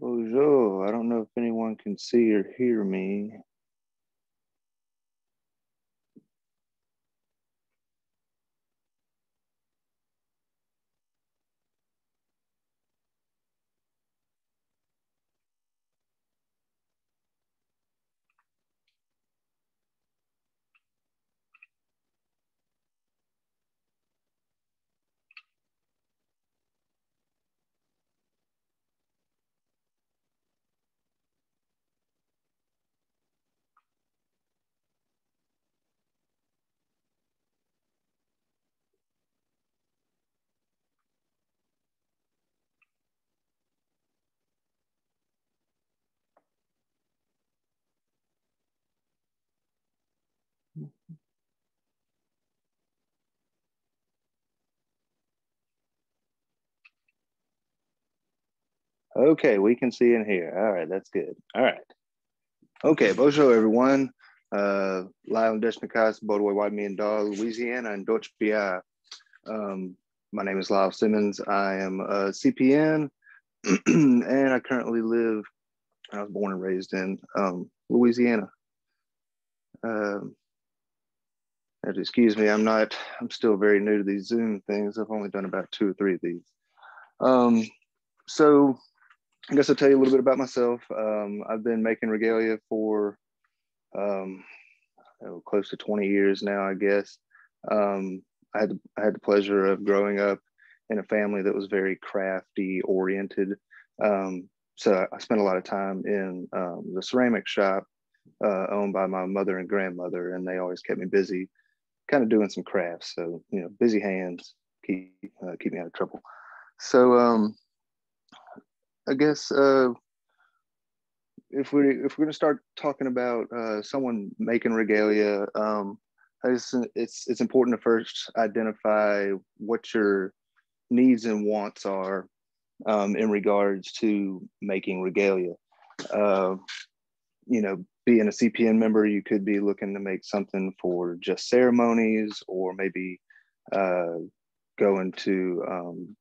Bonjour. I don't know if anyone can see or hear me. Okay, we can see in here. All right, that's good. All right. Okay, bonjour everyone. Uh, live on Deshnikas, Bodway, White Me and Dog, Louisiana, and Dutch BI. Um, my name is Lyle Simmons. I am a CPN, and I currently live, I was born and raised in um, Louisiana. Um, excuse me, I'm not, I'm still very new to these Zoom things. I've only done about two or three of these. Um, so I guess I'll tell you a little bit about myself. Um, I've been making regalia for um, oh, close to 20 years now, I guess. Um, I had the, I had the pleasure of growing up in a family that was very crafty oriented. Um, so I spent a lot of time in um, the ceramic shop uh, owned by my mother and grandmother, and they always kept me busy, kind of doing some crafts. So you know, busy hands keep uh, keep me out of trouble. So um, I guess uh, if we if we're gonna start talking about uh, someone making regalia, um, it's, it's it's important to first identify what your needs and wants are um, in regards to making regalia. Uh, you know, being a CPN member, you could be looking to make something for just ceremonies, or maybe uh, going to um,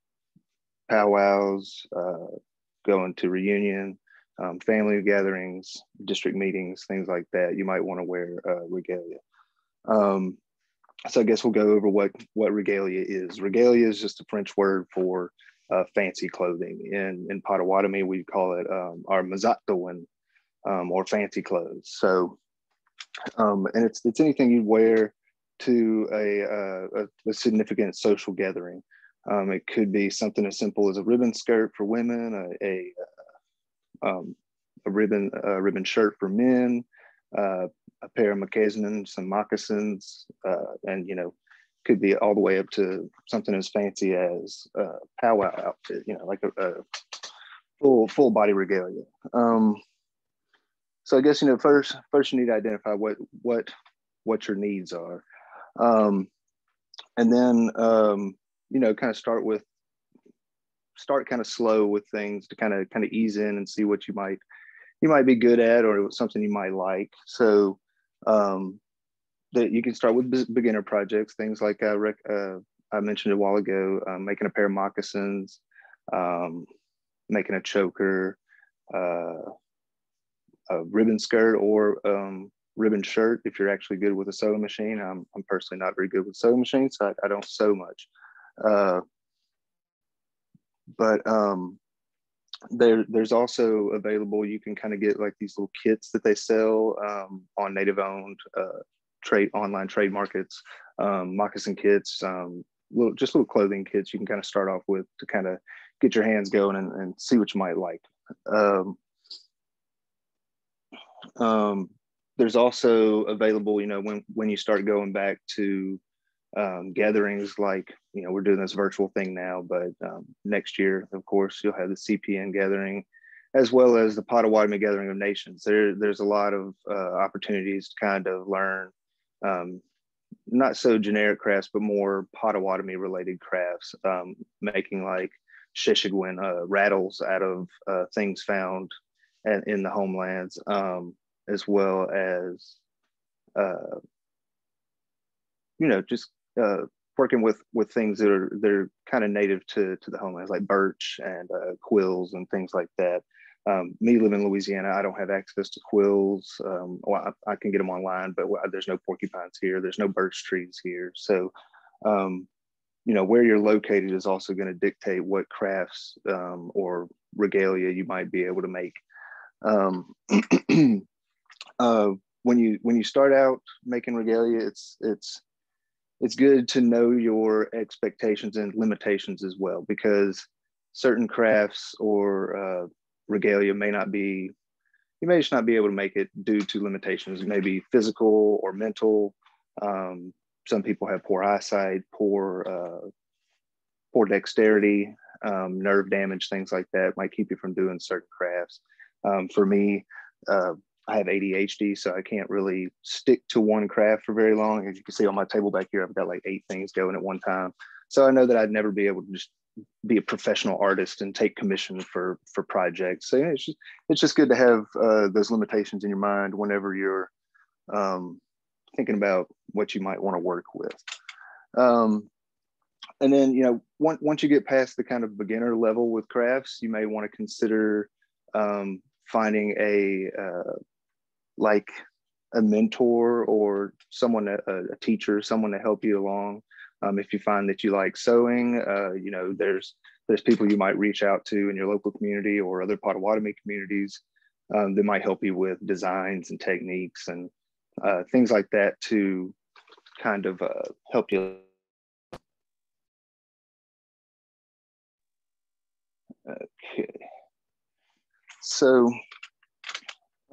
powwows, uh, going to reunion, um, family gatherings, district meetings, things like that, you might want to wear uh, regalia. Um, so I guess we'll go over what what regalia is. Regalia is just a French word for uh, fancy clothing. In in Potawatomi, we call it um, our mazatawin, um, or fancy clothes. So, um, and it's it's anything you wear to a, uh, a, a significant social gathering. Um, it could be something as simple as a ribbon skirt for women, a, a, um, a ribbon a ribbon shirt for men, uh, a pair of moccasins, some moccasins, uh, and you know, could be all the way up to something as fancy as a powwow outfit. You know, like a, a full full body regalia. Um, so I guess you know first first you need to identify what what what your needs are, um, and then um, you know, kind of start with start kind of slow with things to kind of kind of ease in and see what you might you might be good at or something you might like. So um, that you can start with beginner projects, things like I, rec- uh, I mentioned a while ago, uh, making a pair of moccasins, um, making a choker, uh, a ribbon skirt, or um, ribbon shirt if you're actually good with a sewing machine. I'm, I'm personally not very good with sewing machines, so I, I don't sew much. Uh, but um, there, there's also available, you can kind of get like these little kits that they sell um, on native owned uh, trade online trade markets, um, moccasin kits, um, little, just little clothing kits you can kind of start off with to kind of get your hands going and, and see what you might like. Um, um, there's also available, you know, when, when you start going back to um, gatherings like you know we're doing this virtual thing now but um, next year of course you'll have the cpn gathering as well as the potawatomi gathering of nations. There, there's a lot of uh, opportunities to kind of learn um, not so generic crafts but more potawatomi related crafts um, making like shishigwin uh, rattles out of uh, things found at, in the homelands um, as well as uh, you know just uh, working with with things that are they're kind of native to to the homelands like birch and uh, quills and things like that Um, me living in Louisiana, I don't have access to quills. Um, well, I, I, can get them online, but there's no porcupines here. There's no birch trees here. So, um, you know, where you're located is also going to dictate what crafts um, or regalia you might be able to make. Um, uh, when you when you start out making regalia, it's it's it's good to know your expectations and limitations as well because certain crafts or uh, regalia may not be you may just not be able to make it due to limitations. Maybe physical or mental. Um, some people have poor eyesight poor uh, poor dexterity um, nerve damage things like that might keep you from doing certain crafts um, for me uh, I have ADHD, so I can't really stick to one craft for very long. As you can see on my table back here, I've got like eight things going at one time. So I know that I'd never be able to just be a professional artist and take commission for for projects. So yeah, it's just it's just good to have uh, those limitations in your mind whenever you're um, thinking about what you might want to work with. Um, and then you know once once you get past the kind of beginner level with crafts, you may want to consider um, finding a uh, like a mentor or someone, a, a, teacher, someone to help you along. Um, if you find that you like sewing, uh, you know, there's there's people you might reach out to in your local community or other Potawatomi communities um, that might help you with designs and techniques and uh, things like that to kind of uh, help you. Okay. So,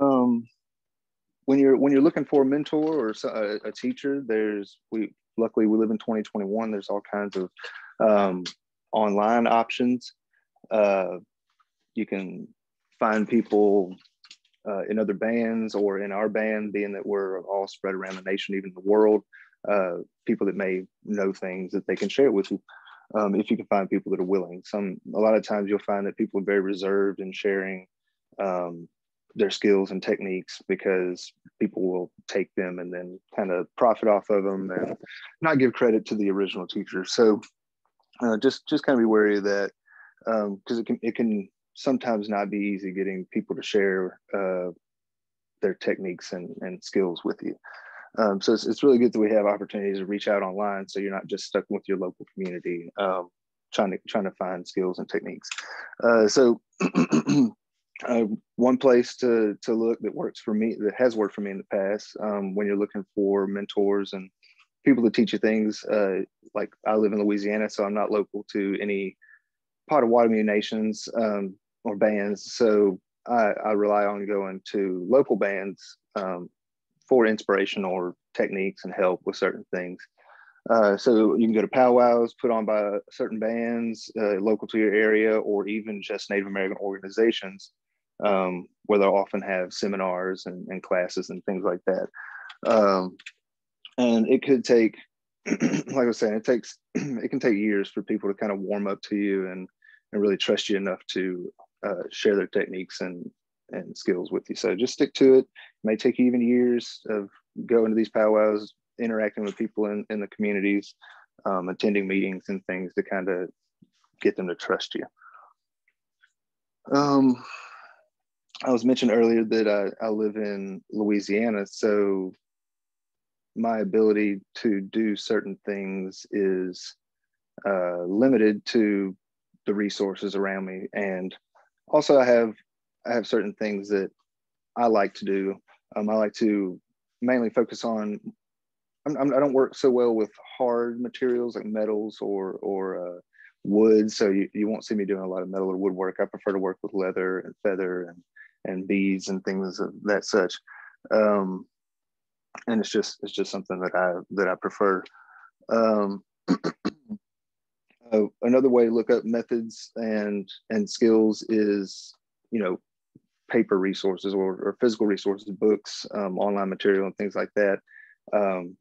um, when you're when you're looking for a mentor or a, a, teacher, there's we luckily we live in 2021. There's all kinds of um, online options. Uh, you can find people uh, in other bands or in our band, being that we're all spread around the nation, even the world. Uh, people that may know things that they can share with you. Um, if you can find people that are willing. Some a lot of times you'll find that people are very reserved in sharing um, their skills and techniques because people will take them and then kind of profit off of them and not give credit to the original teacher. So uh, just just kind of be wary of that because um, it can it can sometimes not be easy getting people to share uh, their techniques and, and skills with you. Um, so it's, it's really good that we have opportunities to reach out online so you're not just stuck with your local community um, trying to trying to find skills and techniques. Uh, so uh, one place to to look that works for me that has worked for me in the past um, when you're looking for mentors and people to teach you things uh, like i live in louisiana so i'm not local to any potawatomi nations um, or bands. So I, I, rely on going to local bands um, for inspiration or techniques and help with certain things. Uh, so you can go to powwows put on by certain bands uh, local to your area or even just native american organizations um, where they'll often have seminars and, and, classes and things like that. Um, and it could take, like I was saying, it takes it can take years for people to kind of warm up to you and and really trust you enough to uh, share their techniques and and skills with you. So just stick to it. it. May take even years of going to these powwows, interacting with people in, in the communities, um, attending meetings and things to kind of get them to trust you. Um, I was mentioned earlier that I, I live in Louisiana, so my ability to do certain things is uh, limited to the resources around me, and also I have I have certain things that I like to do. Um, I like to mainly focus on. I'm, I do not work so well with hard materials like metals or or uh, wood, so you, you won't see me doing a lot of metal or woodwork. I prefer to work with leather and feather and and beads and things of that such. Um, and it's just it's just something that I that I prefer. Um, uh, another way to look up methods and and skills is you know paper resources or, or physical resources, books, um, online material, and things like that. Um,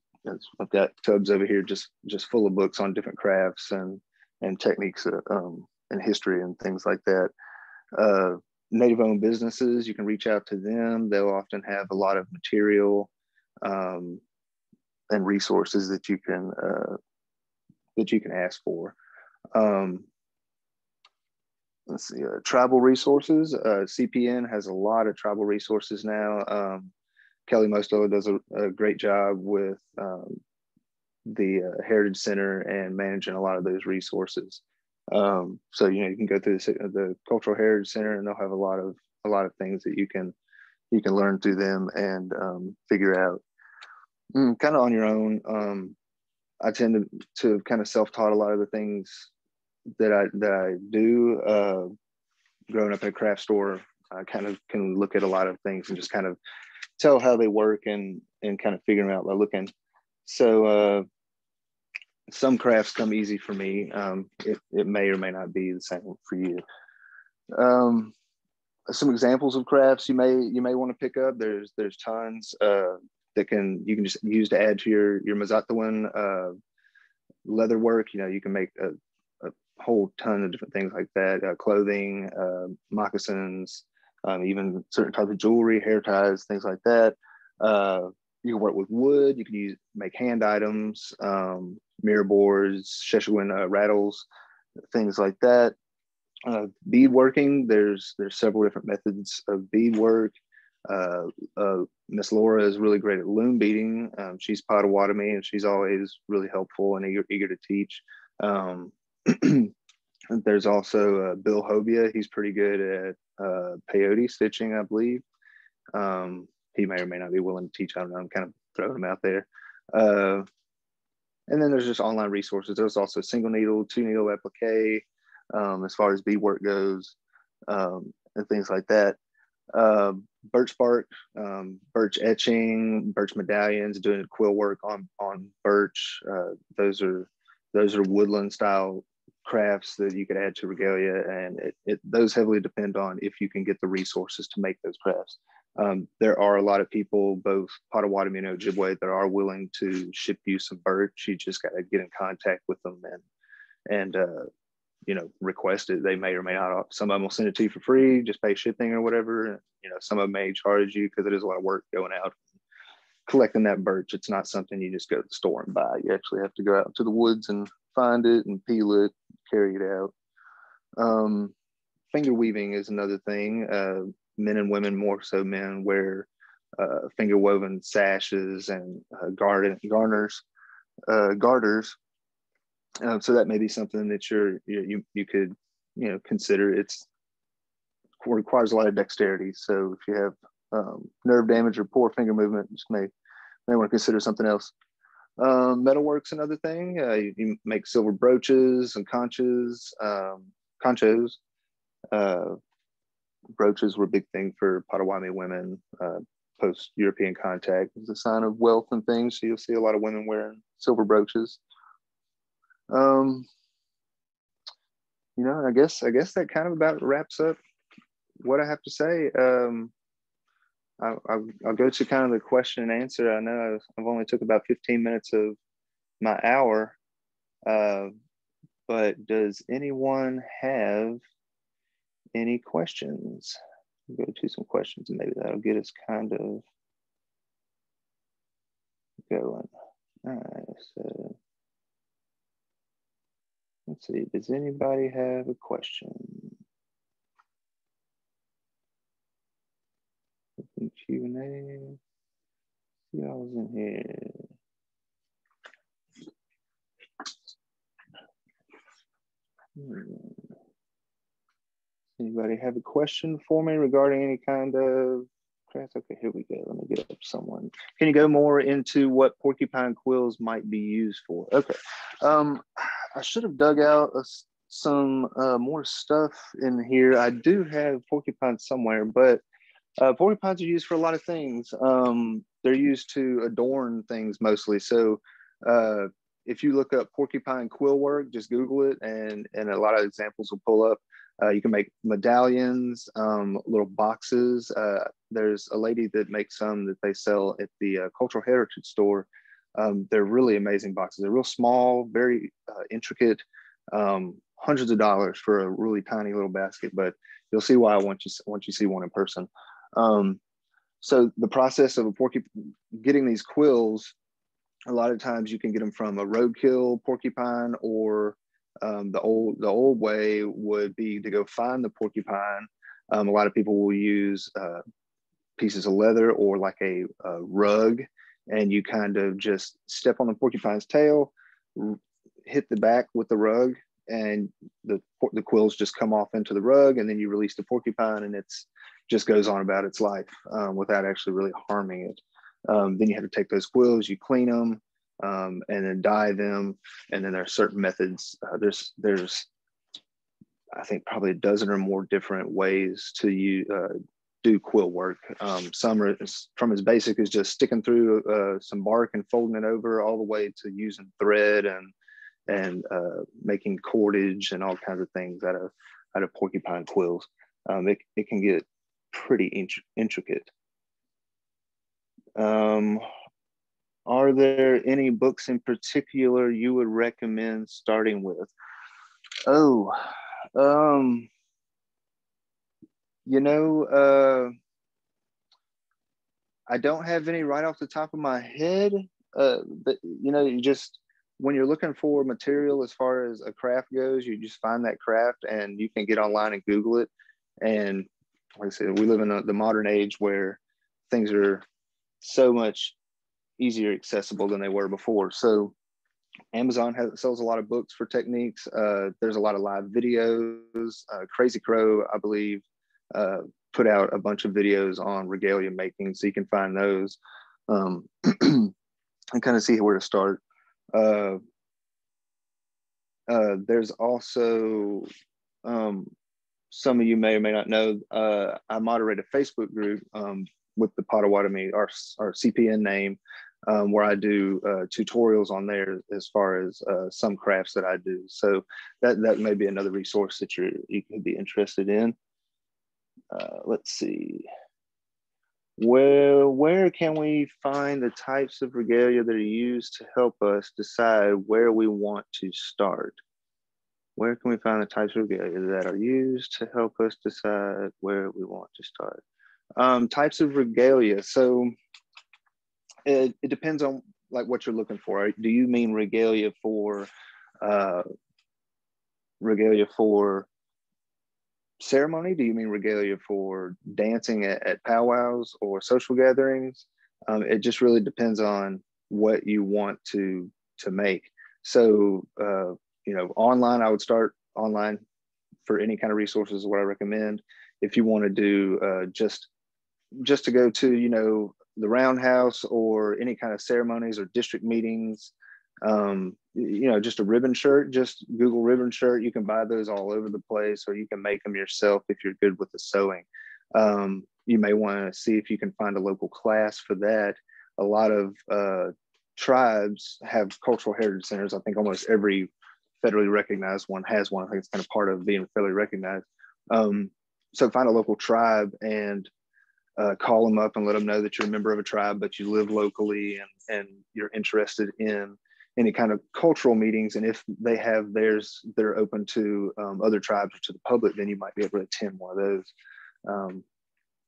I've got tubs over here just just full of books on different crafts and and techniques uh, um, and history and things like that. Uh, native owned businesses, you can reach out to them. They'll often have a lot of material um, and resources that you can uh, that you can ask for. Um, let's see, uh, tribal resources. Uh, CPN has a lot of tribal resources now. Um, Kelli Mosteller does a, a, great job with um, the uh, Heritage Center and managing a lot of those resources. Um, so you know you can go through the, the, Cultural Heritage Center and they'll have a lot of a lot of things that you can you can learn through them and um, figure out mm, kind of on your own. Um, I tend to to kind of self taught a lot of the things that I that I do. Uh, growing up at a craft store, I kind of can look at a lot of things and just kind of tell how they work and and kind of figure them out by looking. So uh, some crafts come easy for me. Um, it, it may or may not be the same for you. Um, some examples of crafts you may you may want to pick up. There's there's tons uh, that can you can just use to add to your your Mazatlan uh, leather work. You know you can make a, a whole ton of different things like that. Uh, clothing, uh, moccasins, um, even certain types of jewelry, hair ties, things like that. Uh, you can work with wood. You can use make hand items, um, mirror boards, Shishigwin uh, rattles, things like that. Uh, bead working. There's there's several different methods of bead work. Uh, uh, Miss Laura is really great at loom beading. Um, she's Potawatomi and she's always really helpful and eager, eager to teach. Um, there's also uh, Bill Hobia. He's pretty good at uh, peyote stitching, I believe. Um, he may or may not be willing to teach. I don't know. I'm kind of throwing him out there. Uh, and then there's just online resources. There's also single needle, two needle applique, um, as far as beadwork goes, um, and things like that. Uh, birch bark, um, birch etching, birch medallions, doing quill work on on birch. Uh, those are those are woodland style crafts that you could add to regalia, and it, it, those heavily depend on if you can get the resources to make those crafts. Um, there are a lot of people, both Potawatomi and Ojibwe, that are willing to ship you some birch. You just got to get in contact with them and and uh, you know request it. They may or may not. Some of them will send it to you for free, just pay shipping or whatever. You know, some of them may charge you because it is a lot of work going out collecting that birch. It's not something you just go to the store and buy. You actually have to go out to the woods and find it and peel it, carry it out. Um, finger weaving is another thing. Uh, men and women, more so men, wear uh, finger woven sashes and uh, garden, garners, uh, garters. Um, so that may be something that you're, you, you could, you know, consider. It's requires a lot of dexterity. So if you have um, nerve damage or poor finger movement, just may may want to consider something else. Um, metalwork's another thing. Uh, you, you, make silver brooches and conches, um, conchos. Uh, brooches were a big thing for Potawatomi women uh, post European contact. It's a sign of wealth and things. So you'll see a lot of women wearing silver brooches. Um, you know, I guess I guess that kind of about wraps up what I have to say. Um, I, I'll, I'll go to kind of the question and answer. I know I've only took about 15 minutes of my hour, uh, but does anyone have any questions? We'll go to some questions and maybe that'll get us kind of going. All right, so let's see, does anybody have a question? Open Q&A. See y'all's in here. Hmm. Anybody have a question for me regarding any kind of? Okay, here we go. Let me get up someone. Can you go more into what porcupine quills might be used for? Okay. Um, I should have dug out a, some uh, more stuff in here. I do have porcupines somewhere, but uh, porcupines are used for a lot of things. Um, they're used to adorn things mostly. So uh, if you look up porcupine quill work, just Google it, and and a lot of examples will pull up. Uh, you can make medallions, um, little boxes. Uh, there's a lady that makes some that they sell at the uh, Cultural Heritage Store. Um, they're really amazing boxes. They're real small, very uh, intricate, um, hundreds of dollars for a really tiny little basket. But you'll see why once you once you see one in person. Um, so the process of a porcupine, getting these quills, a lot of times you can get them from a roadkill porcupine or Um, the old the old way would be to go find the porcupine. Um, a lot of people will use uh, pieces of leather or like a, a, rug, and you kind of just step on the porcupine's tail, hit the back with the rug, and the the quills just come off into the rug, and then you release the porcupine, and it's just goes on about its life um, without actually really harming it. Um, then you have to take those quills, you clean them, um, and then dye them. And then there are certain methods. Uh, there's there's I think probably a dozen or more different ways to you uh, do quill work. Um, some are from as basic as just sticking through uh, some bark and folding it over, all the way to using thread and and uh, making cordage and all kinds of things out of out of porcupine quills. Um, it, it can get pretty int- intricate. Um, are there any books in particular you would recommend starting with? Oh, um, you know, uh, I don't have any right off the top of my head. Uh, but you know, you just when you're looking for material as far as a craft goes, you just find that craft and you can get online and Google it. And like I said, we live in a, the modern age where things are so much easier accessible than they were before. So Amazon has, sells a lot of books for techniques. Uh, there's a lot of live videos. Uh, Crazy Crow, I believe, uh, put out a bunch of videos on regalia making, so you can find those um, and kind of see where to start. Uh, uh, there's also um, some of you may or may not know. Uh, I moderate a Facebook group um, with the Potawatomi, our, our CPN name, um, where I do uh, tutorials on there as far as uh, some crafts that I do. So that, that may be another resource that you you could be interested in. Uh, let's see. Where, where can we find the types of regalia that are used to help us decide where we want to start? Where can we find the types of regalia that are used to help us decide where we want to start? Um, types of regalia. So it, it depends on like what you're looking for. Do you mean regalia for uh, regalia for ceremony? Do you mean regalia for dancing at, at powwows or social gatherings? Um, it just really depends on what you want to to make. So uh, you know, online, I would start online for any kind of resources. Is what I recommend. If you want to do uh, just just to go to you know the roundhouse or any kind of ceremonies or district meetings um, you know just a ribbon shirt just google ribbon shirt. You can buy those all over the place or you can make them yourself if you're good with the sewing. Um, you may want to see if you can find a local class for that. A lot of uh, tribes have cultural heritage centers. I think almost every federally recognized one has one. I think it's kind of part of being federally recognized. Um, so find a local tribe and uh, call them up and let them know that you're a member of a tribe, but you live locally and, and you're interested in any kind of cultural meetings. And if they have theirs, they're open to um, other tribes or to the public, then you might be able to attend one of those. Um,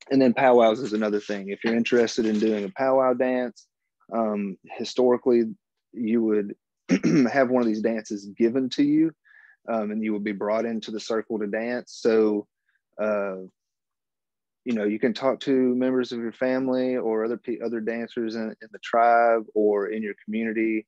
and then powwows is another thing. If you're interested in doing a powwow dance, um, historically, you would have one of these dances given to you um, and you would be brought into the circle to dance. So, uh, you know you can talk to members of your family or other other dancers in, in the tribe or in your community.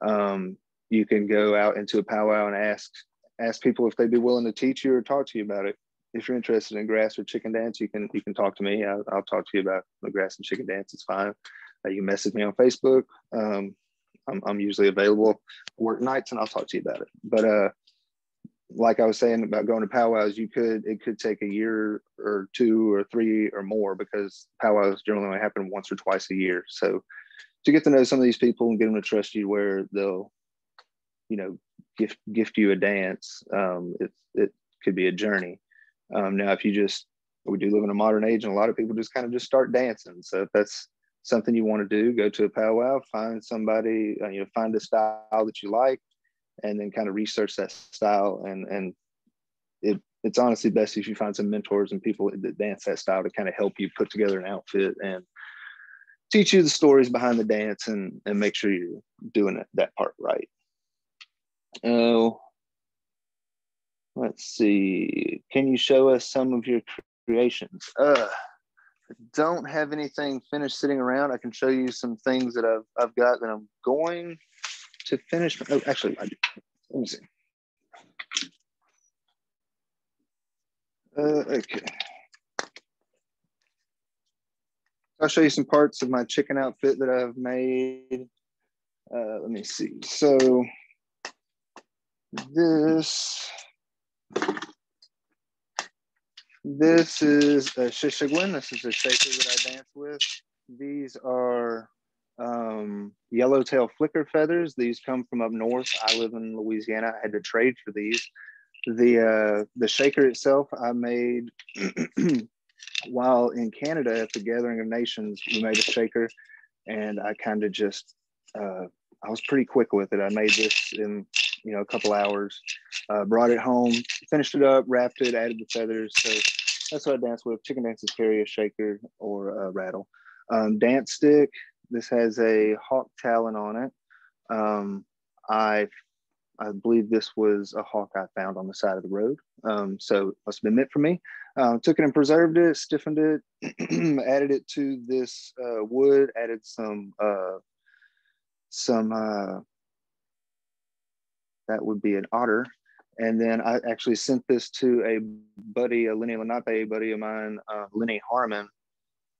Um, you can go out into a powwow and ask ask people if they'd be willing to teach you or talk to you about it. If you're interested in grass or chicken dance you can you can talk to me. I'll, I'll talk to you about the grass and chicken dance. It's fine. Uh, you can message me on facebook. Um, I'm, I'm usually available work nights and i'll talk to you about it. But uh like I was saying about going to powwows, you could it could take a year or two or three or more because powwows generally only happen once or twice a year. So to get to know some of these people and get them to trust you, where they'll, you know, gift gift you a dance, um, it it could be a journey. Um, now, if you just we do live in a modern age, and a lot of people just kind of just start dancing. So if that's something you want to do, go to a powwow, find somebody, uh, you know, find a style that you like, and then kind of research that style and and it it's honestly best if you find some mentors and people that dance that style to kind of help you put together an outfit and teach you the stories behind the dance and and make sure you're doing that part right oh let's see. Can you show us some of your creations? Uh, I don't have anything finished sitting around. I can show you some things that I've, I've got that I'm going to finish. Oh, actually, Let me see. Uh, okay. I'll show you some parts of my chicken outfit that I've made. Uh, let me see. So this this is a shishigwin. This is a shaker that I dance with. These are um, yellowtail flicker feathers. These come from up north. I live in Louisiana. I had to trade for these. The uh, the shaker itself I made while in Canada at the Gathering of Nations. We made a shaker, and I kind of just uh, I was pretty quick with it. I made this in you know a couple hours. Uh, brought it home, finished it up, wrapped it, added the feathers. So that's what I dance with. Chicken dances carry a shaker or a rattle. Um, dance stick. This has a hawk talon on it. Um, I I believe this was a hawk I found on the side of the road. Um, so it must have been meant for me. Uh, took it and preserved it, stiffened it, added it to this uh, wood, added some uh, some uh, that would be an otter. And then I actually sent this to a buddy, a Lenni Lenape buddy of mine, uh, Lenny Harmon,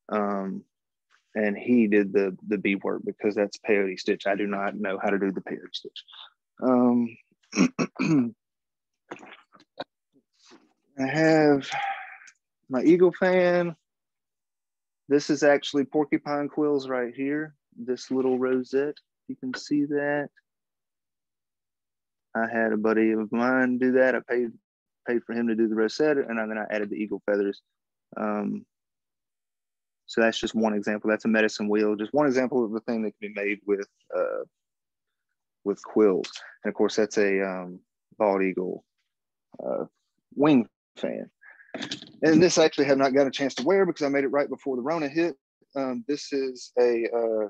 um, and he did the the bead work because that's peyote stitch. I do not know how to do the peyote stitch. Um, I have my eagle fan. This is actually porcupine quills right here. This little rosette, you can see that. I had a buddy of mine do that. I paid paid for him to do the rosette, and then I added the eagle feathers. Um, so that's just one example. That's a medicine wheel, just one example of the thing that can be made with uh, with quills. And of course, that's a um, bald eagle uh, wing fan. And this I actually have not got a chance to wear because I made it right before the Rona hit. Um, this is a uh,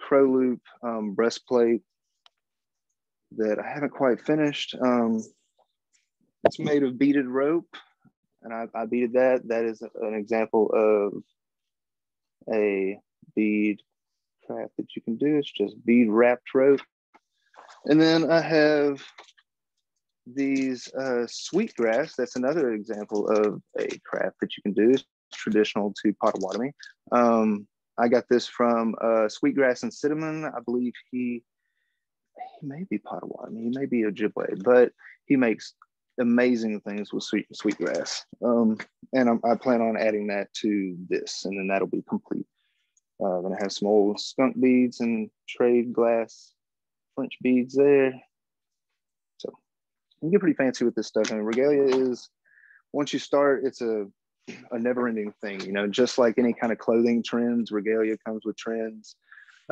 crow loop um, breastplate that I haven't quite finished. Um, it's made of beaded rope, and I, I beaded that. That is an example of a bead craft that you can do. It's just bead wrapped rope. And then I have these uh, sweetgrass. That's another example of a craft that you can do. It's traditional to Potawatomi. Um, I got this from uh, Sweetgrass and Cinnamon. I believe he he may be Potawatomi, he may be Ojibwe, but he makes amazing things with sweet sweetgrass. Um, and I'm, i plan on adding that to this, and then that'll be complete. Uh, then I have some old skunk beads and trade glass French beads there. So you get pretty fancy with this stuff. And regalia is once you start, it's a a never-ending thing. You know, just like any kind of clothing trends, regalia comes with trends.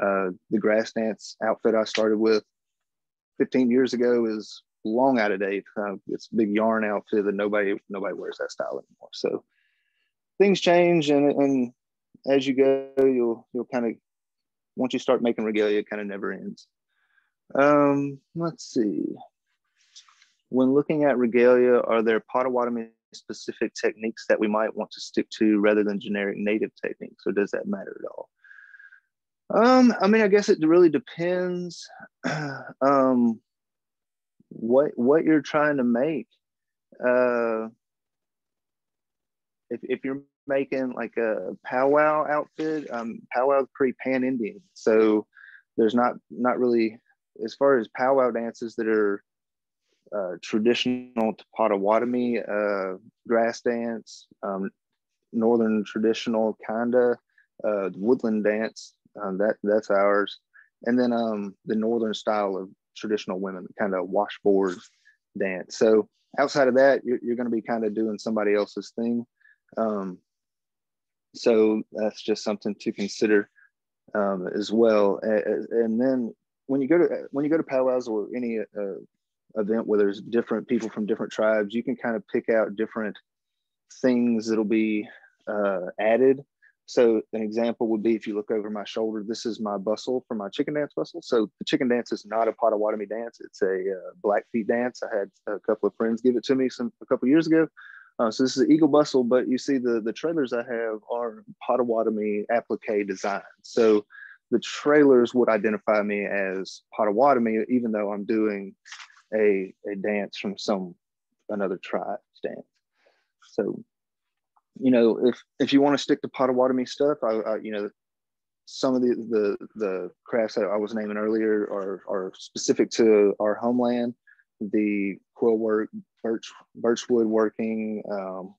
Uh, the grass dance outfit I started with 15 years ago is long out of date. Uh, it's a big yarn outfit that nobody nobody wears that style anymore. So things change, and and as you go, you'll you'll kind of once you start making regalia, it kind of never ends. Um, let's see. When looking at regalia, are there Potawatomi specific techniques that we might want to stick to rather than generic native techniques, or does that matter at all? Um, I mean, I guess it really depends um, what what you're trying to make. Uh, if if you're making like a powwow outfit, um, powwow is pretty pan Indian, so there's not not really as far as powwow dances that are uh, traditional to Potawatomi, uh, grass dance, um, northern traditional kinda, uh, woodland dance. Um, that that's ours, and then um, the northern style of traditional women, kind of washboard dance. So outside of that, you're, you're going to be kind of doing somebody else's thing. Um, so that's just something to consider um, as well. And then when you go to when you go to powwows or any uh, event where there's different people from different tribes, you can kind of pick out different things that'll be uh, added so an example would be if you look over my shoulder, this is my bustle for my chicken dance bustle. So the chicken dance is not a Potawatomi dance. It's a uh, Blackfeet dance. I had a couple of friends give it to me some a couple years ago. Uh, so this is an Eagle Bustle, but you see the, the trailers I have are Potawatomi applique design. So the trailers would identify me as Potawatomi, even though I'm doing a, a dance from some another tribe's dance. So, you know, if if you want to stick to Potawatomi stuff, I, I you know, some of the, the the crafts that I was naming earlier are are specific to our homeland. The quill work, birch birchwood working, um,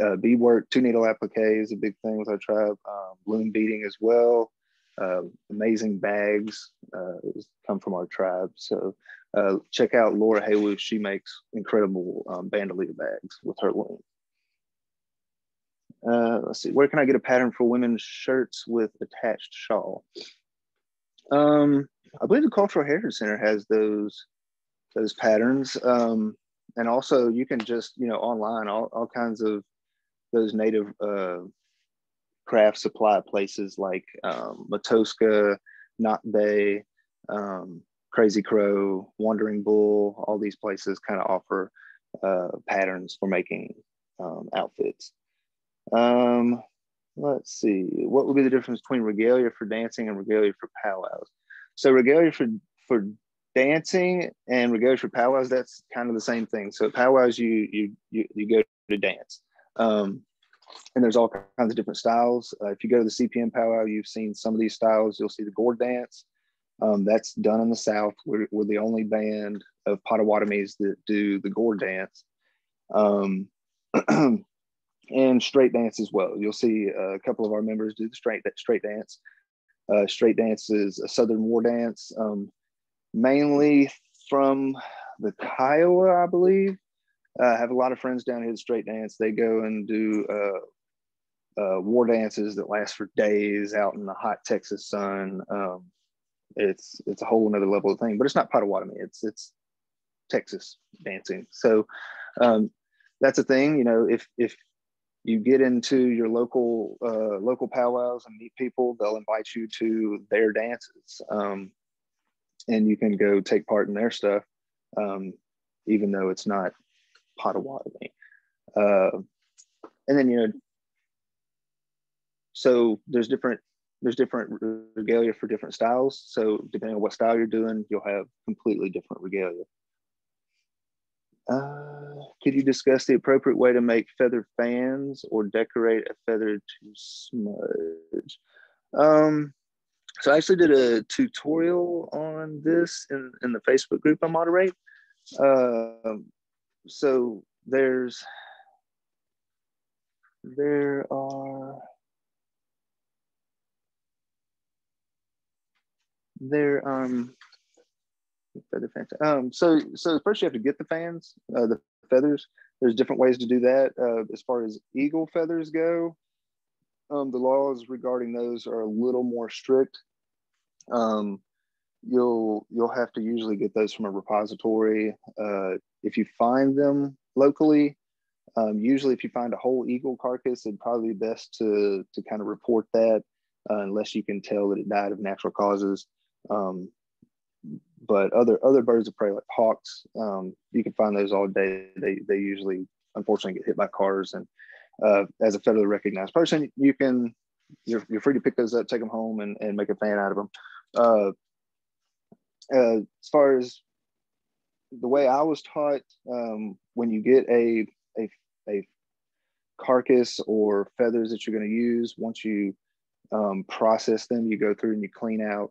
uh, beadwork, two needle applique is a big thing with our tribe. Um, loom beading as well. Uh, amazing bags uh, come from our tribe. So uh, check out Laura Haywood. She makes incredible um, bandolier bags with her loom. Uh, let's see, where can I get a pattern for women's shirts with attached shawl? Um, I believe the Cultural Heritage Center has those those patterns. Um, and also you can just, you know, online, all, all kinds of those native uh, craft supply places like um, Matoska, Noc Bay, um, Crazy Crow, Wandering Bull, all these places kind of offer uh, patterns for making um, outfits. Um, let's see, what would be the difference between regalia for dancing and regalia for powwows? So regalia for for dancing and regalia for powwows, that's kind of the same thing. So powwows, you you you, you go to dance. Um, and there's all kinds of different styles. Uh, if you go to the CPN powwow, you've seen some of these styles. You'll see the gourd dance. Um, that's done in the South. We're, we're, the only band of Potawatomis that do the gourd dance. Um, and straight dance as well. You'll see a couple of our members do the straight straight dance. Uh, straight dance is a Southern war dance. Um, mainly from the Kiowa, I believe. Uh, have a lot of friends down here at Straight Dance. They go and do uh, uh, war dances that last for days out in the hot Texas sun. Um, it's it's a whole another level of thing, but it's not Potawatomi. It's it's Texas dancing. So um, that's a thing. You know, if if you get into your local uh, local powwows and meet people, they'll invite you to their dances. Um, and you can go take part in their stuff, um, even though it's not Potawatomi. Uh, and then you know, so there's different there's different regalia for different styles. So depending on what style you're doing, you'll have completely different regalia. Uh, could you discuss the appropriate way to make feather fans or decorate a feather to smudge? Um, so I actually did a tutorial on this in, in the Facebook group I moderate. Uh, so there's, there are, there, um, feather fans. Um, so, so first you have to get the fans, uh, the feathers. There's different ways to do that. Uh, as far as eagle feathers go, um, the laws regarding those are a little more strict. Um, you'll you'll have to usually get those from a repository. Uh, if you find them locally, um, usually if you find a whole eagle carcass, it'd probably be best to to kind of report that, uh, unless you can tell that it died of natural causes. Um, but other other birds of prey like hawks, um, you can find those all day. They they usually unfortunately get hit by cars and uh, as a federally recognized person, you can you're, you're free to pick those up, take them home, and, and make a fan out of them. Uh, uh, as far as the way I was taught, um, when you get a, a a carcass or feathers that you're going to use, once you um, process them, you go through and you clean out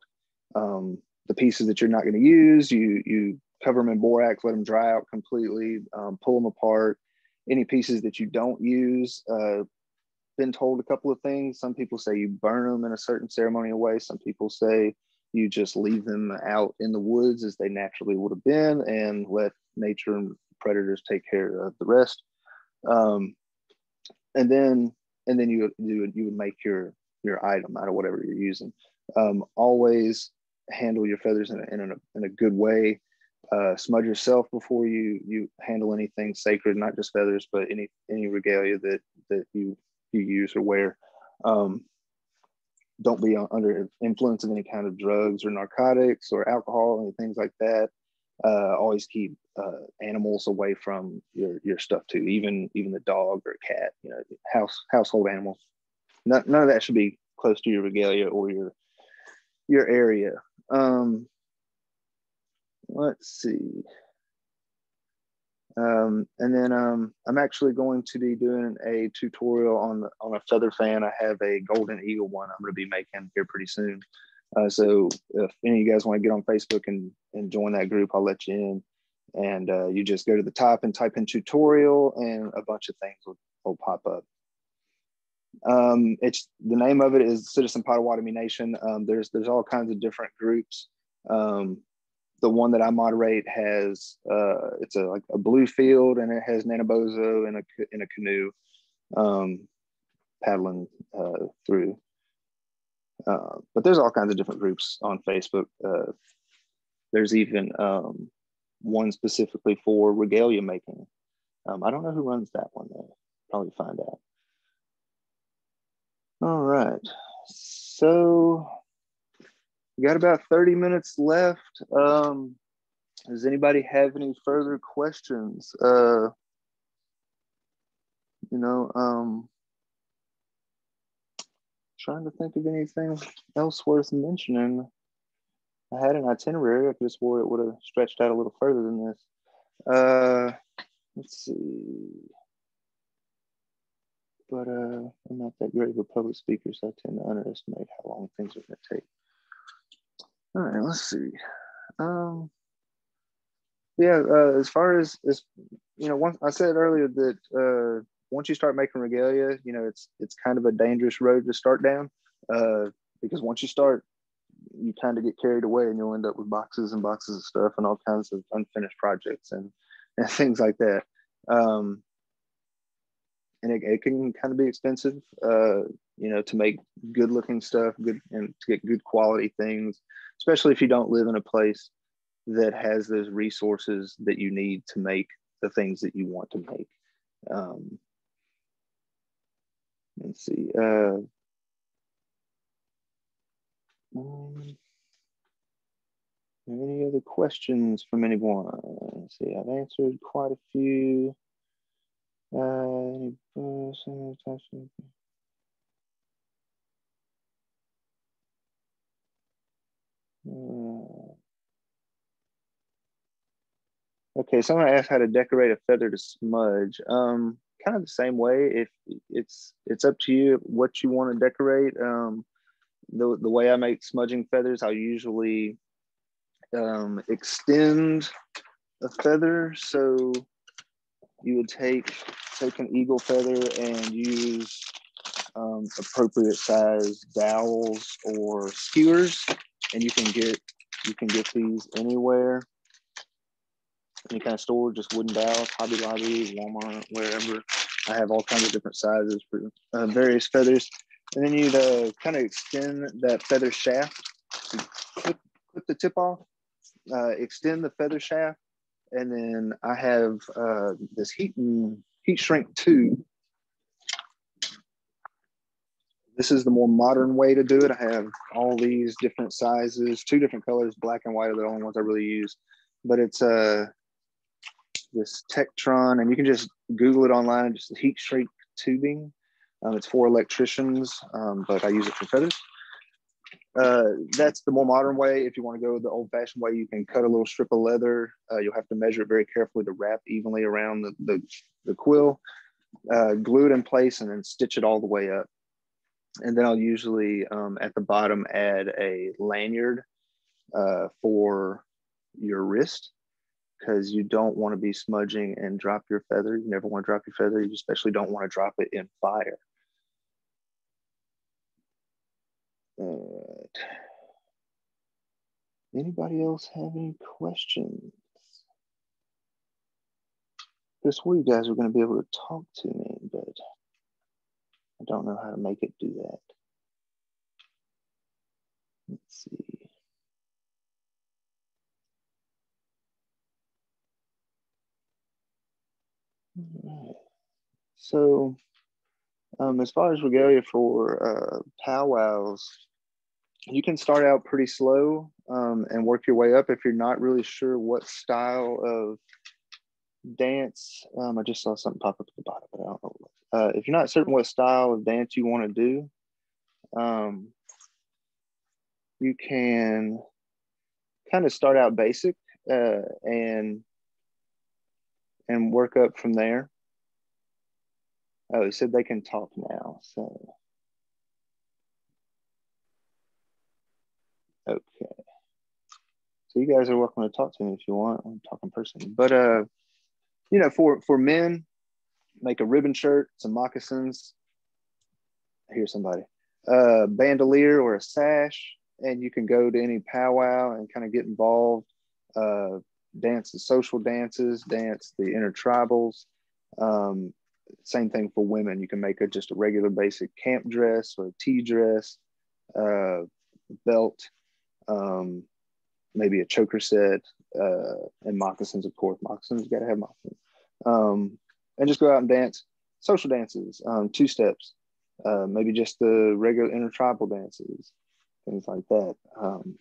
um, the pieces that you're not going to use. You you cover them in borax, let them dry out completely, um, pull them apart, any pieces that you don't use. Uh, been told a couple of things. Some people say you burn them in a certain ceremonial way. Some people say you just leave them out in the woods as they naturally would have been and let nature and predators take care of the rest. Um, and then and then you you would, you would make your your item out of whatever you're using. Um, always handle your feathers in a, in a, in a good way uh, smudge yourself before you you handle anything sacred, not just feathers, but any any regalia that that you you use or wear. Um, don't be under influence of any kind of drugs or narcotics or alcohol and things like that. Uh, always keep uh, animals away from your your stuff too, even even the dog or cat. You know, house household animals. None, none of that should be close to your regalia or your your area. Um, let's see. Um, and then um, I'm actually going to be doing a tutorial on on a feather fan. I have a golden eagle one I'm going to be making here pretty soon. Uh, so if any of you guys want to get on Facebook and, and join that group, I'll let you in. And uh, you just go to the top and type in tutorial, and a bunch of things will, will pop up. Um, it's the name of it is Citizen Potawatomi Nation. Um, there's there's all kinds of different groups. Um, the one that I moderate has uh, it's a like a blue field and it has Nanabozo in a in a canoe um, paddling uh, through. Uh, but there's all kinds of different groups on Facebook. Uh, there's even um, one specifically for regalia making. Um, I don't know who runs that one though. Probably find out. All right. So we got about 30 minutes left. Um, does anybody have any further questions? Uh, you know, um, trying to think of anything else worth mentioning. I had an itinerary. I have swore it would have stretched out a little further than this. Uh, let's see. But uh, I'm not that great of a public speaker, so I tend to underestimate how long things are going to take. All right, let's see. Um, yeah, uh, as far as as you know, once I said earlier that uh, once you start making regalia, you know, it's it's kind of a dangerous road to start down uh, because once you start, you kind of get carried away and you'll end up with boxes and boxes of stuff and all kinds of unfinished projects and and things like that. Um, and it, it, can kind of be expensive, uh, you know, to make good looking stuff, good and to get good quality things especially if you don't live in a place that has those resources that you need to make the things that you want to make. Um, let's see. Uh, um, any other questions from anyone? Let's see, I've answered quite a few. Uh, any Hmm. Okay, someone asked how to decorate a feather to smudge. Um, kind of the same way. If it's it's up to you what you want to decorate. Um, the the way I make smudging feathers, I'll usually um, extend a feather. So you would take take an eagle feather and use um, appropriate size dowels or skewers and you can get you can get these anywhere. Any kind of store just wooden dowels hobby lobby walmart wherever. I have all kinds of different sizes for uh, various feathers. And then you'd uh, kind of extend that feather shaft. Clip the tip off uh, extend the feather shaft. And then i have uh, this heat and heat shrink tube this is the more modern way to do it. I have all these different sizes, two different colors, black and white are the only ones I really use. But it's uh, this Tektron, and you can just Google it online and just heat shrink tubing. Um, it's for electricians, um, but I use it for feathers. Uh, that's the more modern way. If you want to go the old fashioned way, you can cut a little strip of leather. Uh, you'll have to measure it very carefully to wrap evenly around the, the, the quill, uh, glue it in place, and then stitch it all the way up and then I'll usually um, at the bottom add a lanyard uh, for your wrist because you don't want to be smudging and drop your feather. You never want to drop your feather. You especially don't want to drop it in fire. All right. Anybody else have any questions? This swore you guys were going to be able to talk to me, I don't know how to make it do that. Let's see. So Um, as far as regalia for uh, powwows, you can start out pretty slow um, and work your way up if you're not really sure what style of dance. Um, I just saw something pop up at the bottom, but I don't know. Uh, if you're not certain what style of dance you want to do, um, you can kind of start out basic uh, and and work up from there. Oh, he said they can talk now. So, okay. So you guys are welcome to talk to me if you want. I'm talking person, but uh, you know, for for men, make a ribbon shirt, some moccasins. Hear somebody. A bandolier or a sash, and you can go to any powwow and kind of get involved. Uh, dance the social dances, dance the intertribals. Um, same thing for women. You can make a just a regular basic camp dress or a tea dress, uh, belt, um, maybe a choker set, uh, and moccasins, of course. Moccasins You got to have moccasins. Um, and just go out and dance social dances, um, two steps, uh, maybe just the regular intertribal dances, things like that. Um,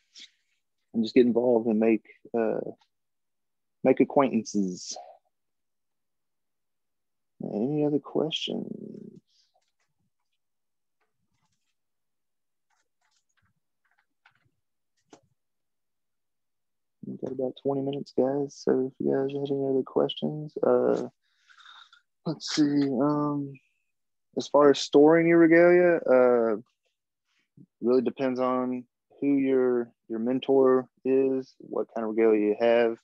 and just get involved and make uh, make acquaintances. Any other questions? We've got about 20 minutes, guys. So if you guys have any other questions, uh, let's see. Um, as far as storing your regalia, uh, really depends on who your your mentor is, what kind of regalia you have.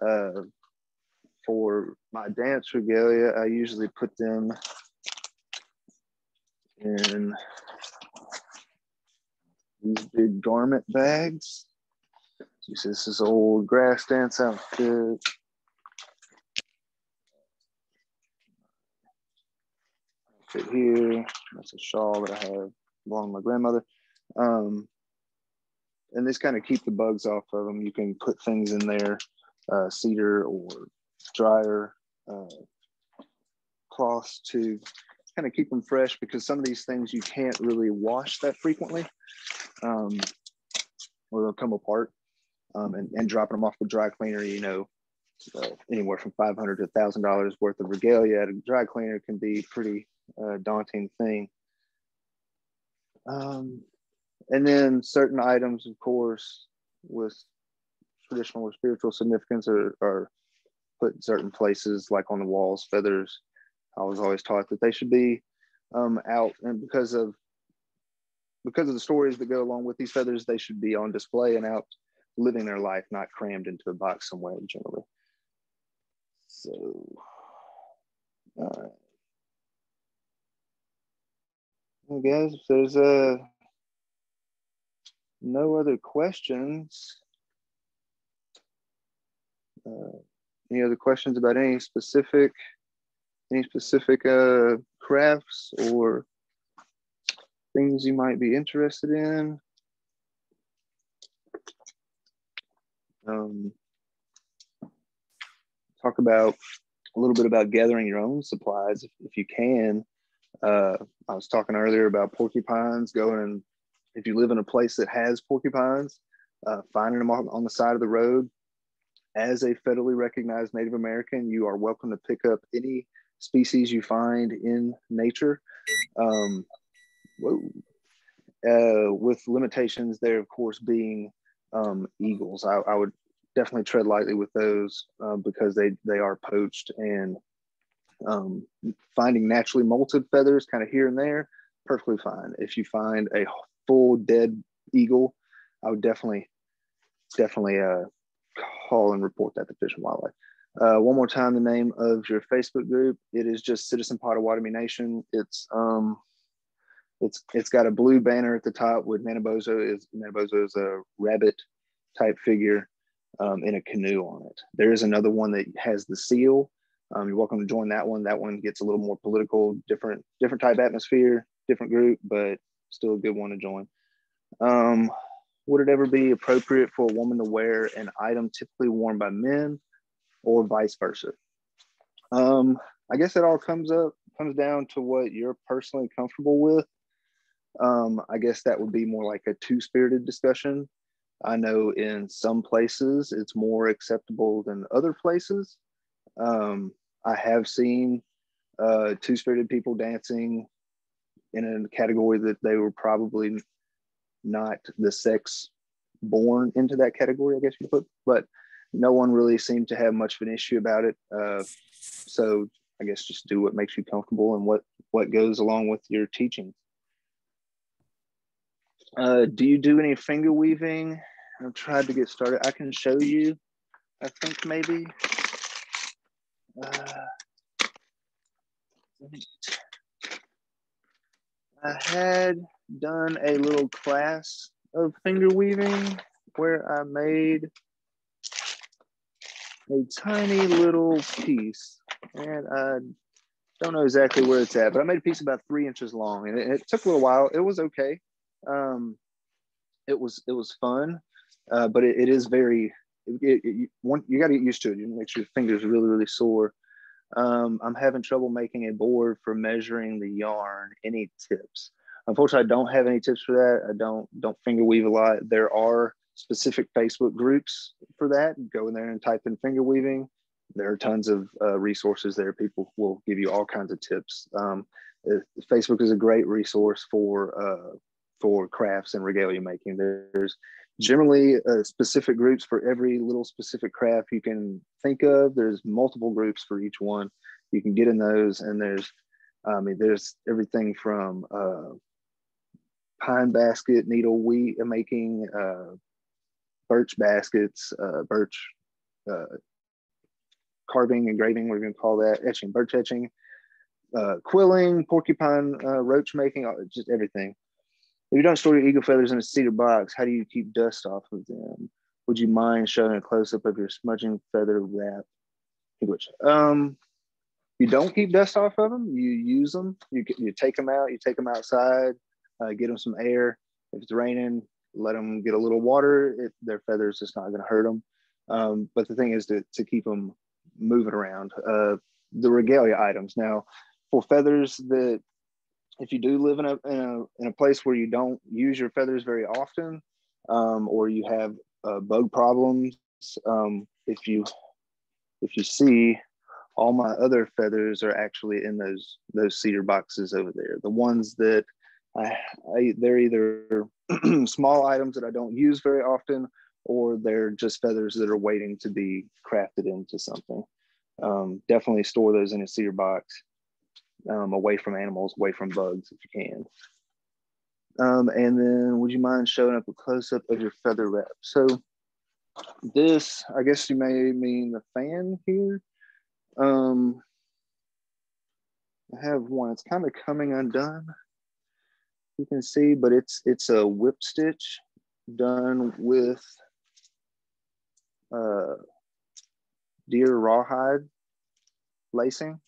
Uh, for my dance regalia, I usually put them in these big garment bags. You see, this is old grass dance outfit. Fit here. That's a shawl that I have belonged to my grandmother. Um, and this kind of keep the bugs off of them. You can put things in there, uh, cedar or dryer uh, cloths to kind of keep them fresh because some of these things you can't really wash that frequently um, or they'll come apart. Um, and, and dropping them off the dry cleaner, you know, uh, anywhere from 500 to $1,000 worth of regalia at a dry cleaner can be pretty uh, daunting thing. Um, and then certain items, of course, with traditional or spiritual significance are, are put in certain places, like on the walls, feathers. I was always taught that they should be um, out, and because of because of the stories that go along with these feathers, they should be on display and out living their life, not crammed into a box somewhere generally. So, guys, if there's uh, no other questions, uh, any other questions about any specific any specific uh, crafts or things you might be interested in? Um, talk about a little bit about gathering your own supplies if, if you can. Uh, I was talking earlier about porcupines going and if you live in a place that has porcupines, uh, finding them on, the side of the road, as a federally recognized Native American, you are welcome to pick up any species you find in nature. Um, uh, with limitations there, of course, being um, eagles. I, I, would definitely tread lightly with those uh, because they, they are poached and um, finding naturally molted feathers kind of here and there, perfectly fine. If you find a full dead eagle, I would definitely, definitely uh, call and report that to Fish and Wildlife. Uh, one more time, the name of your Facebook group. It is just Citizen Potawatomi Nation. It's um, it's it's got a blue banner at the top with Manabozho is Manabozho is a rabbit type figure um, in a canoe on it. There is another one that has the seal. Um, you're welcome to join that one. That one gets a little more political, different different type atmosphere, different group, but still a good one to join. Um, would it ever be appropriate for a woman to wear an item typically worn by men or vice versa? Um, I guess it all comes up comes down to what you're personally comfortable with. Um, I guess that would be more like a two spirited discussion. I know in some places it's more acceptable than other places. Um, I have seen uh, two spirited people dancing in a category that they were probably not the sex born into that category, I guess you put, but no one really seemed to have much of an issue about it. Uh, so I guess just do what makes you comfortable and what what goes along with your teaching. Uh, do you do any finger weaving? I've tried to get started. I can show you. I think maybe. Uh, I had done a little class of finger weaving where I made a tiny little piece and I don't know exactly where it's at, but I made a piece about three inches long and it, it took a little while. It was okay. Um, it was, it was fun, uh, but it, it is very, it, it, one, you got to get used to it. You make your fingers really, really sore. Um, I'm having trouble making a board for measuring the yarn. Any tips? Unfortunately, I don't have any tips for that. I don't don't finger weave a lot. There are specific Facebook groups for that. Go in there and type in finger weaving. There are tons of uh, resources there. People will give you all kinds of tips. Um, uh, Facebook is a great resource for uh, for crafts and regalia making. There's generally uh, specific groups for every little specific craft you can think of. There's multiple groups for each one. You can get in those, and there's I mean, there's everything from uh, pine basket needle wheat making, uh, birch baskets, uh, birch uh, carving, engraving, we're going to call that, etching, birch etching, uh, quilling, porcupine roach making, just everything. If you don't store your eagle feathers in a cedar box, how do you keep dust off of them? Would you mind showing a close up of your smudging feather wrap? Um, you don't keep dust off of them. You use them. You you take them out. You take them outside uh, get them some air. If it's raining, let them get a little water. If their feathers, it's not going to hurt them. Um, but the thing is to, to keep them moving around. Uh, the regalia items. Now, for feathers that if you do live in a, in a, in a place where you don't use your feathers very often, um, or you have uh, bug problems, um, if you if you see all my other feathers are actually in those those cedar boxes over there. The ones that I, I they're either small items that I don't use very often, or they're just feathers that are waiting to be crafted into something. Um, definitely store those in a cedar box, um, away from animals, away from bugs if you can. Um, and then, would you mind showing up a close up of your feather wrap? So, this, I guess you may mean the fan here. Um, I have one. It's kind of coming undone you can see, but it's it's a whip stitch done with uh, deer rawhide lacing.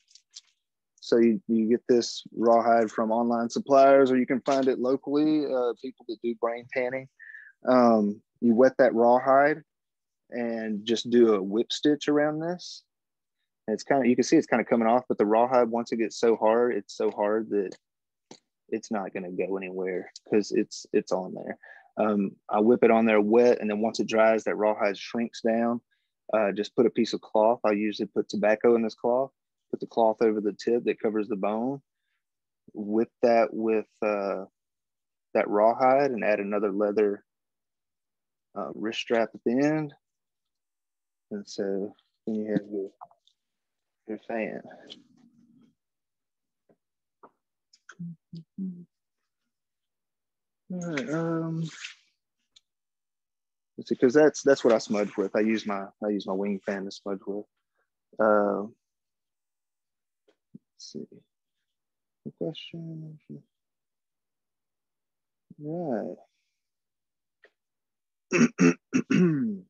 So you, you get this rawhide from online suppliers, or you can find it locally. Uh, people that do brain tanning, um, you wet that rawhide and just do a whip stitch around this. And it's kind of you can see it's kind of coming off, but the rawhide once it gets so hard, it's so hard that it's not going to go anywhere because it's it's on there. Um, I whip it on there wet, and then once it dries, that rawhide shrinks down. Uh, just put a piece of cloth. I usually put tobacco in this cloth. Put the cloth over the tip that covers the bone. Whip that with uh, that rawhide, and add another leather uh, wrist strap at the end. And so then you have your your fan. All right, um, because that's that's what I smudge with. I use my I use my wing fan to smudge with. Uh, see. The question. Right. and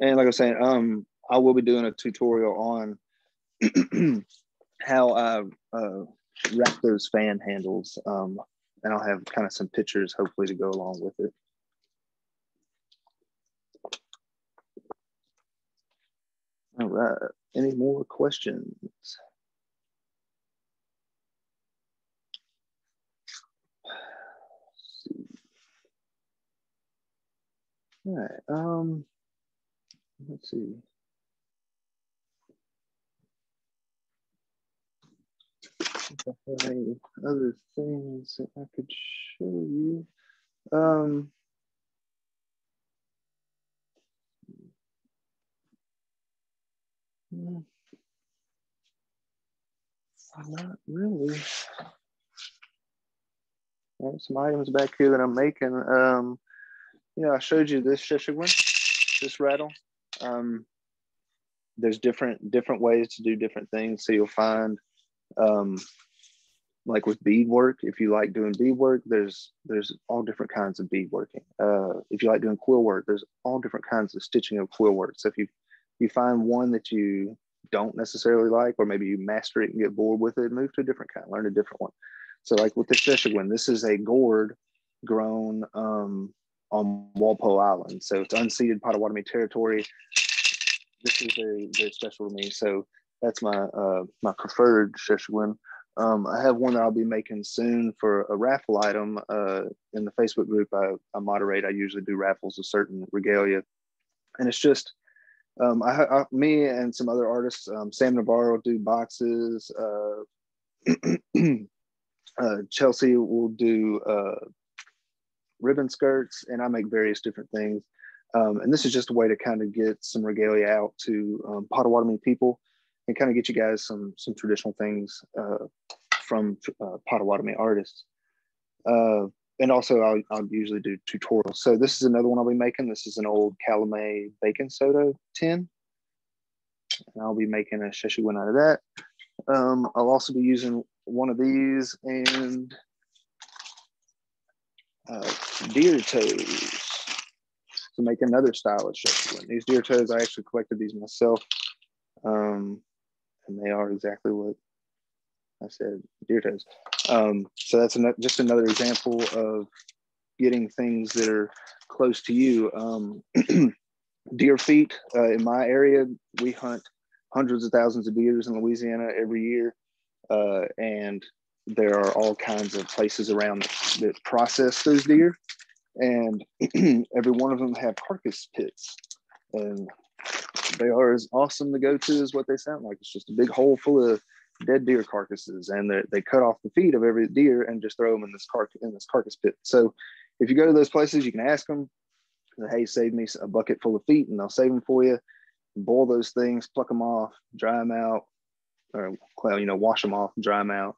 like I was saying, um, I will be doing a tutorial on how I uh, wrap those fan handles. Um, and I'll have kind of some pictures hopefully to go along with it. All right, any more questions? All right. Um, let's see. Any other things that I could show you? Um, hmm. not really. some items back here that I'm making. Um, you know, I showed you this Shishigwin, this rattle. Um, there's different different ways to do different things. So you'll find um, like with bead work, if you like doing bead work, there's there's all different kinds of bead working. Uh, if you like doing quill work, there's all different kinds of stitching of quill work. So if you you find one that you don't necessarily like, or maybe you master it and get bored with it, move to a different kind, learn a different one. So like with the Shishigwin, this is a gourd grown um, on Walpole Island. So it's unceded Potawatomi territory. This is very, very special to me. So that's my uh, my preferred Shishigwin. Um, I have one that I'll be making soon for a raffle item uh, in the Facebook group I, I, moderate. I usually do raffles of certain regalia, and it's just um, I, I, me and some other artists. Um, Sam Navarro do boxes. Uh, uh, Chelsea will do uh, ribbon skirts, and I make various different things. Um, and this is just a way to kind of get some regalia out to um, Potawatomi people and kind of get you guys some some traditional things uh, from uh, Potawatomi artists. Uh, and also, I'll, I'll usually do tutorials. So this is another one I'll be making. This is an old Calumet baking soda tin. And I'll be making a Shishigwin out of that. Um, I'll also be using one of these and uh, deer toes to make another style of Shishigwin. These deer toes, I actually collected these myself. Um, and they are exactly what I said, deer toes. Um, so that's an, just another example of getting things that are close to you. Um, deer feet uh, in my area, we hunt hundreds of thousands of deers in Louisiana every year. Uh, and there are all kinds of places around that process those deer. And every one of them have carcass pits. And they are as awesome to go to as what they sound like. It's just a big hole full of dead deer carcasses, and they cut off the feet of every deer and just throw them in this car in this carcass pit. So, if you go to those places, you can ask them, "Hey, save me a bucket full of feet," and they'll save them for you. Boil those things, pluck them off, dry them out, or you know, wash them off, dry them out,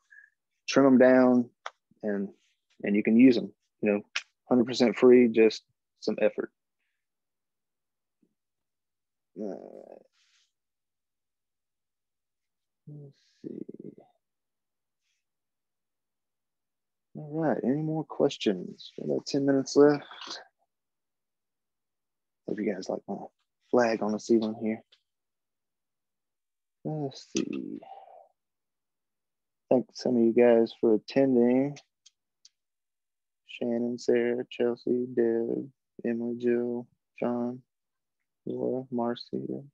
trim them down, and and you can use them. You know, 100% free, just some effort. Uh, let's see. All right, any more questions? Got about 10 minutes left. Hope you guys like my flag on the ceiling here. Let's see. Thanks some of you guys for attending. Shannon, Sarah, Chelsea, Deb, Emily, Jill, John. Laura, Marcia. All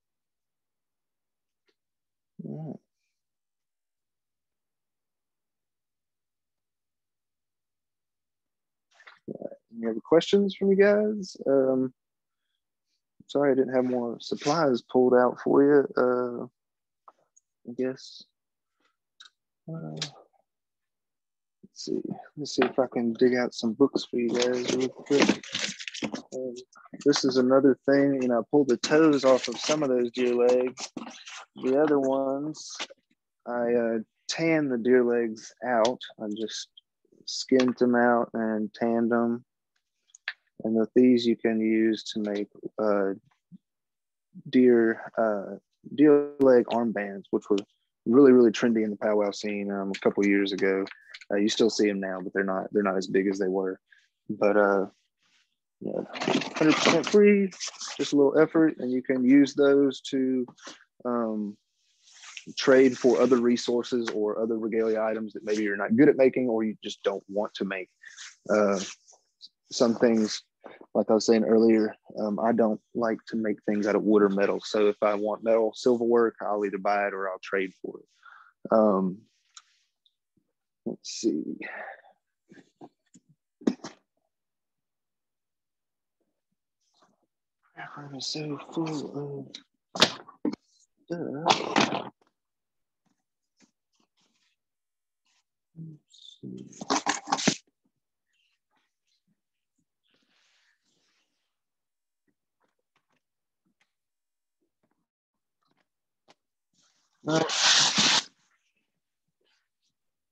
right. Any other questions from you guys? Um, sorry I didn't have more supplies pulled out for you. Uh, I guess. Uh, let's see. Let's see if I can dig out some books for you guys real quick. Um, this is another thing, you know, I pulled the toes off of some of those deer legs. The other ones, I uh, tanned the deer legs out. I just skinned them out and tanned them. And with these, you can use to make uh, deer uh, deer leg armbands, which were really really trendy in the powwow scene um, a couple years ago. Uh, you still see them now, but they're not they're not as big as they were. But uh, yeah, 100% free, just a little effort, and you can use those to um, trade for other resources or other regalia items that maybe you're not good at making or you just don't want to make. Uh, some things, like I was saying earlier, um, I don't like to make things out of wood or metal. So if I want metal silverware, I'll either buy it or I'll trade for it. Um, let's see. I'm so full of stuff. Let's see.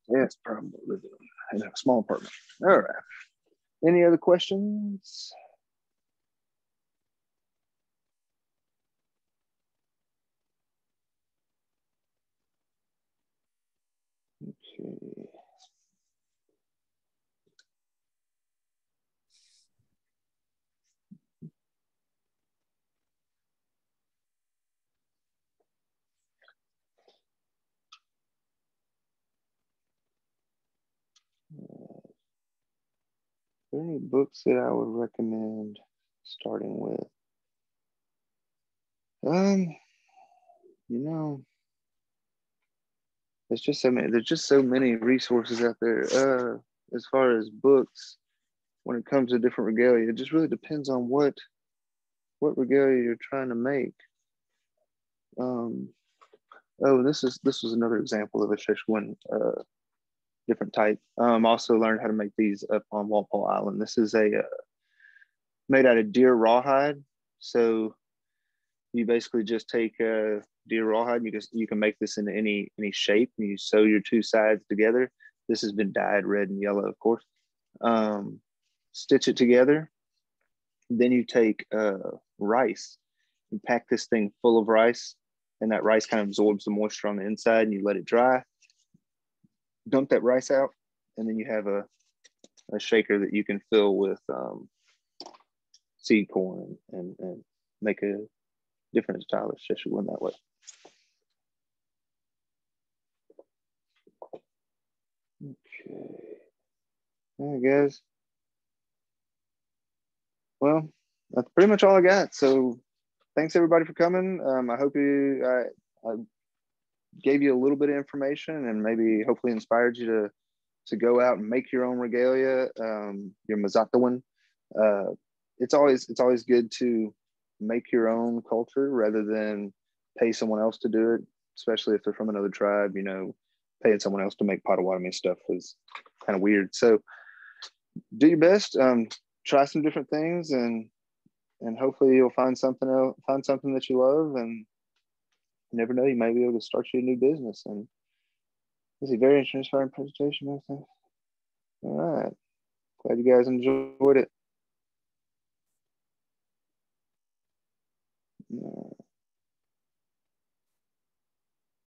It's probably in a small apartment. All right. Any other questions? Okay. There any books that I would recommend starting with? Um, you know, there's just so many. There's just so many resources out there. Uh, as far as books, when it comes to different regalia, it just really depends on what what regalia you're trying to make. Um, oh, this is this was another example of a Shishigwin uh, different type. Um, also learned how to make these up on Walpole Island. This is a uh, made out of deer rawhide. So you basically just take a deer rawhide. You can you can make this in any any shape. And you sew your two sides together. This has been dyed red and yellow, of course. Um, stitch it together. Then you take uh, rice and pack this thing full of rice, and that rice kind of absorbs the moisture on the inside, and you let it dry dump that rice out, and then you have a, a shaker that you can fill with um, seed corn and, and make a different style of Shishigwin that way. Okay. All right, guys. Well, that's pretty much all I got. So thanks everybody for coming. Um, I hope you, I, I gave you a little bit of information and maybe hopefully inspired you to to go out and make your own regalia, um, your Mazatlan. Uh, it's always it's always good to make your own culture rather than pay someone else to do it, especially if they're from another tribe. You know, paying someone else to make Potawatomi stuff is kind of weird. So do your best. Um, try some different things and and hopefully you'll find something else, find something that you love and never know, you might be able to start you a new business. And this is a very interesting presentation. All right. Glad you guys enjoyed it.